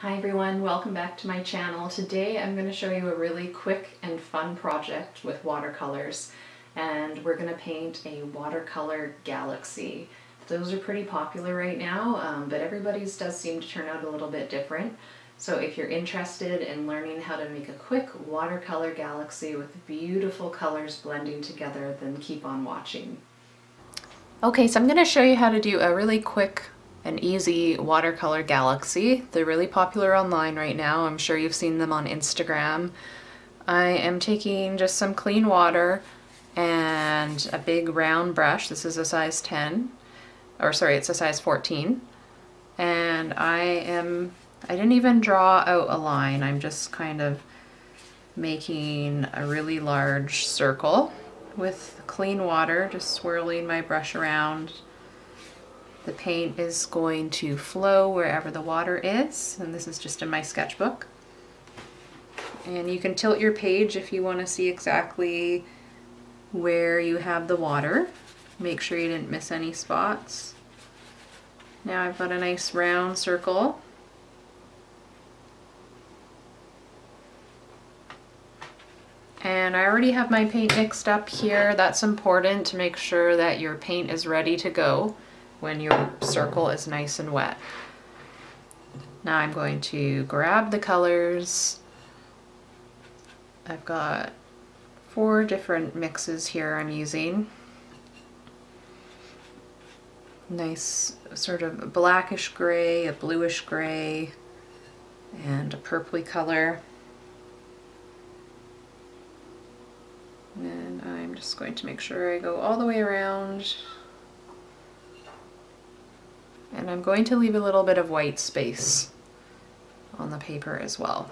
Hi everyone, welcome back to my channel. Today I'm going to show you a really quick and fun project with watercolors and we're going to paint a watercolor galaxy. Those are pretty popular right now, um, but everybody's does seem to turn out a little bit different. So if you're interested in learning how to make a quick watercolor galaxy with beautiful colors blending together, then keep on watching. Okay, so I'm going to show you how to do a really quick and easy watercolor galaxy. They're really popular online right now. I'm sure you've seen them on Instagram. I am taking just some clean water and a big round brush. This is a size 10, or sorry, it's a size 14. And I am, I didn't even draw out a line. I'm just kind of making a really large circle with clean water, just swirling my brush around. The paint is going to flow wherever the water is, and this is just in my sketchbook. And you can tilt your page if you want to see exactly where you have the water. Make sure you didn't miss any spots. Now I've got a nice round circle. And I already have my paint mixed up here. That's important to make sure that your paint is ready to go when your circle is nice and wet. Now I'm going to grab the colors. I've got four different mixes here I'm using. Nice sort of blackish gray, a bluish gray, and a purpley color. And I'm just going to make sure I go all the way around. And I'm going to leave a little bit of white space on the paper as well.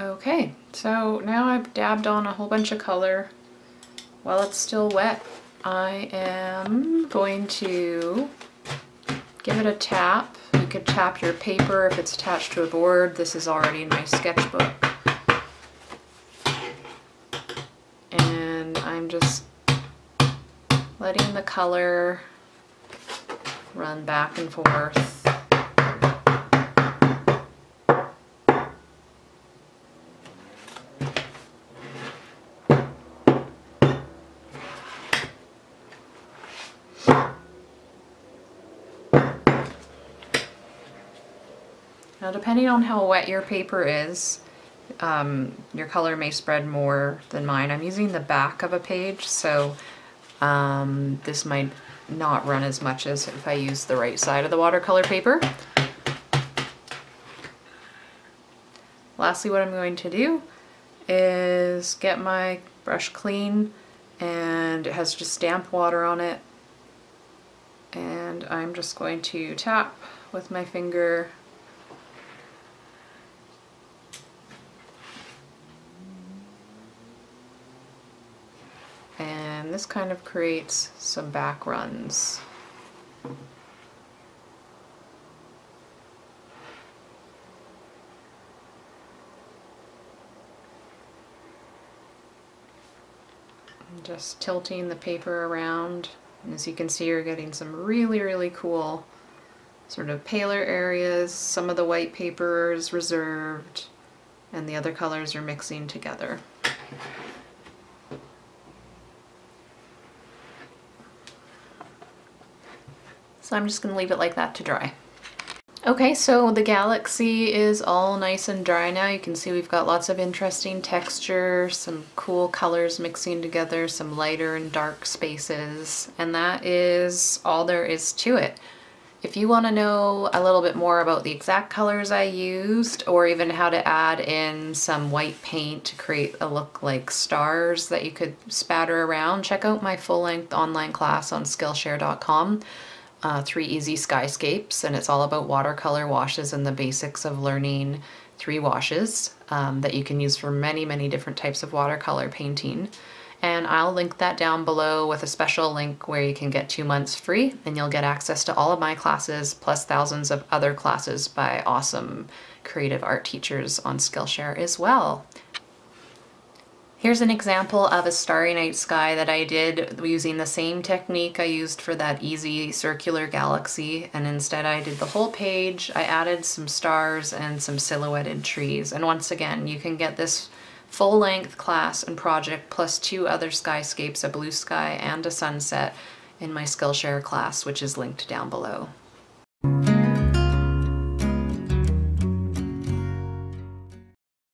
Okay, so now I've dabbed on a whole bunch of color. While it's still wet, I am going to give it a tap. You could tap your paper if it's attached to a board. This is already in my sketchbook. And I'm just letting the color run back and forth. Now depending on how wet your paper is, um, your color may spread more than mine. I'm using the back of a page, so um, this might not run as much as if I use the right side of the watercolor paper. Lastly, what I'm going to do is get my brush clean and it has just damp water on it and I'm just going to tap with my finger and this kind of creates some back runs. just tilting the paper around and as you can see you're getting some really really cool sort of paler areas some of the white paper is reserved and the other colors are mixing together. So I'm just going to leave it like that to dry. Okay, so the galaxy is all nice and dry now. You can see we've got lots of interesting texture, some cool colors mixing together, some lighter and dark spaces, and that is all there is to it. If you want to know a little bit more about the exact colors I used or even how to add in some white paint to create a look like stars that you could spatter around, check out my full-length online class on Skillshare.com. uh, Three Easy Skyscapes, and it's all about watercolor washes and the basics of learning three washes um, that you can use for many, many different types of watercolor painting. And I'll link that down below with a special link where you can get two months free and you'll get access to all of my classes plus thousands of other classes by awesome creative art teachers on Skillshare as well. Here's an example of a starry night sky that I did using the same technique I used for that easy circular galaxy and instead I did the whole page, I added some stars and some silhouetted trees and once again you can get this full-length class and project plus two other skyscapes, a blue sky and a sunset in my Skillshare class which is linked down below.